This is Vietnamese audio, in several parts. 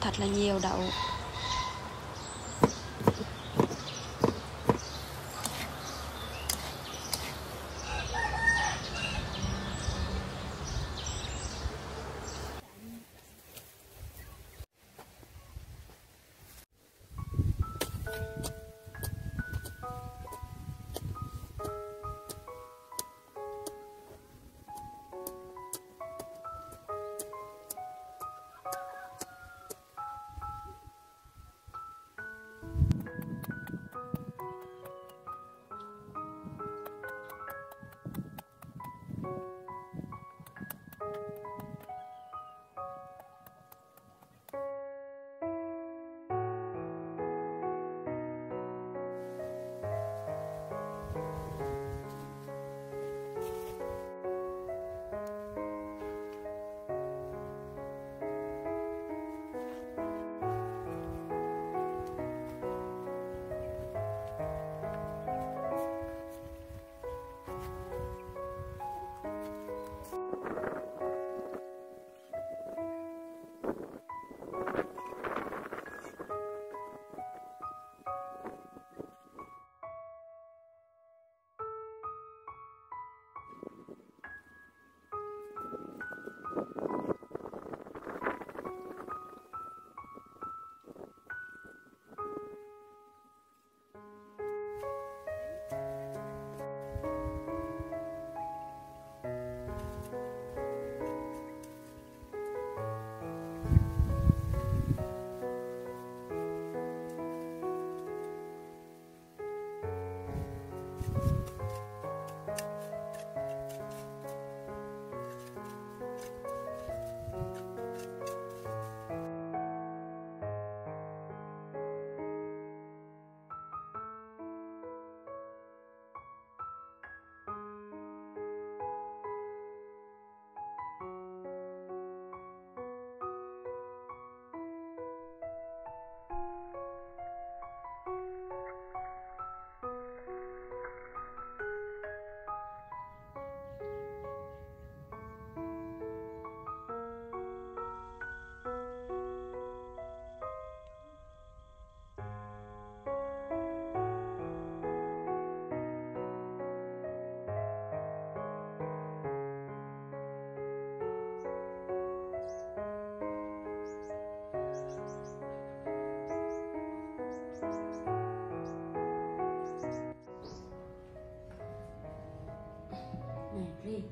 thật là nhiều đậu. 你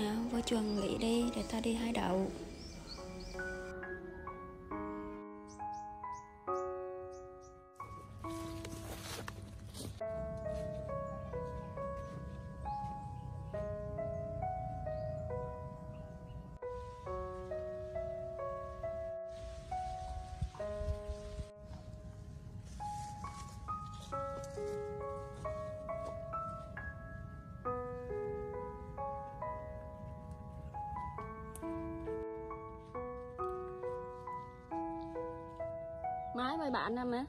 nào? Vô chuẩn nghỉ đi để ta đi hái đậu. Bạn nè mẹ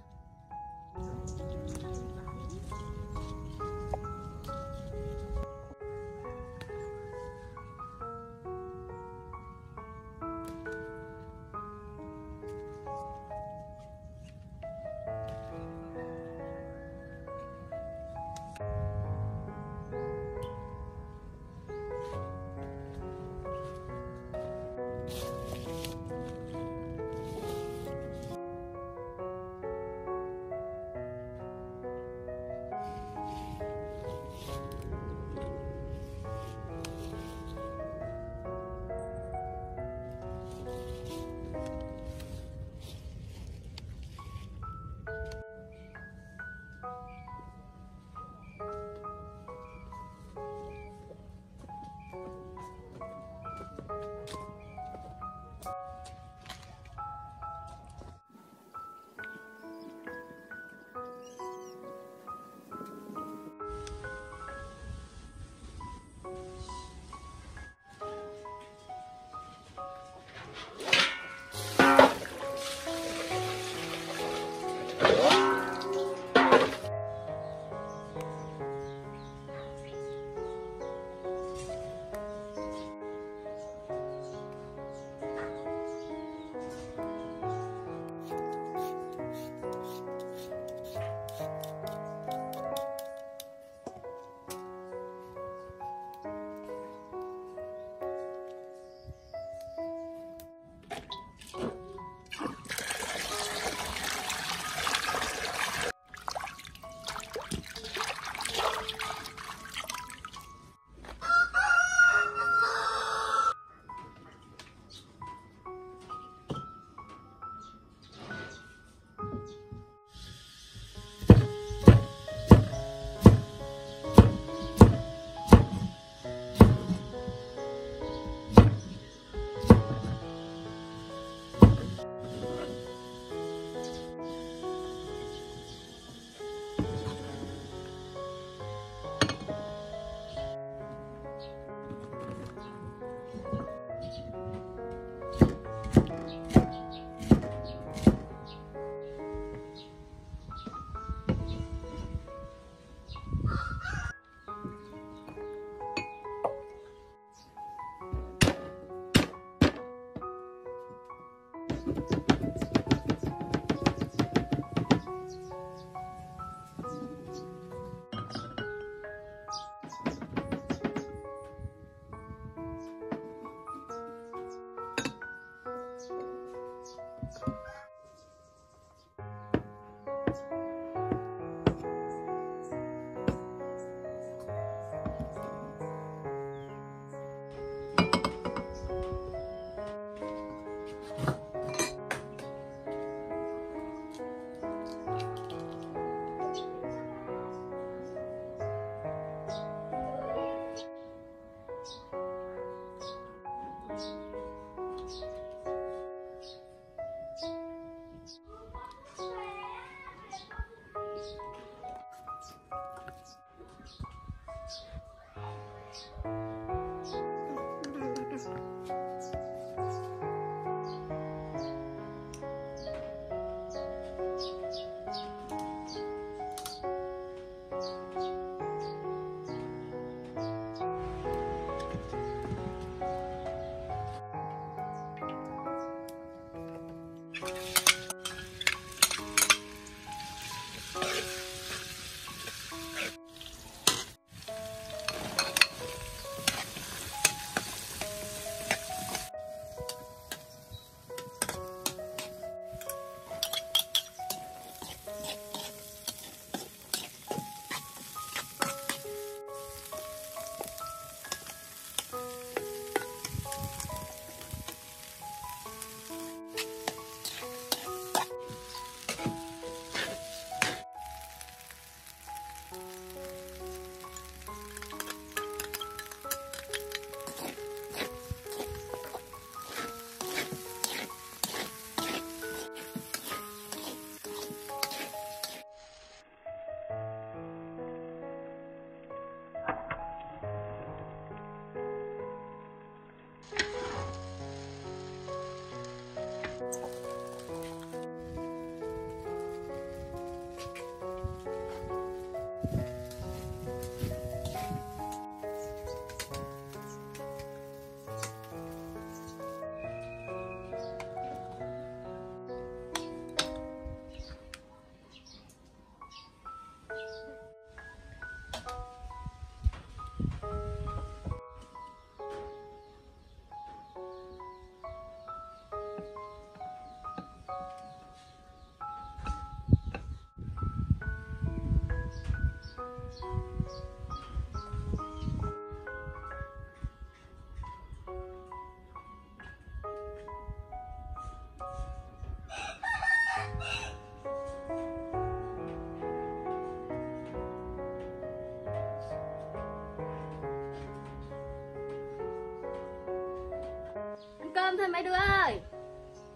cơm thôi mấy đứa ơi.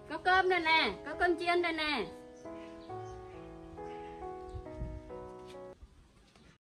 Có cơm đây nè có cơm chiên đây nè.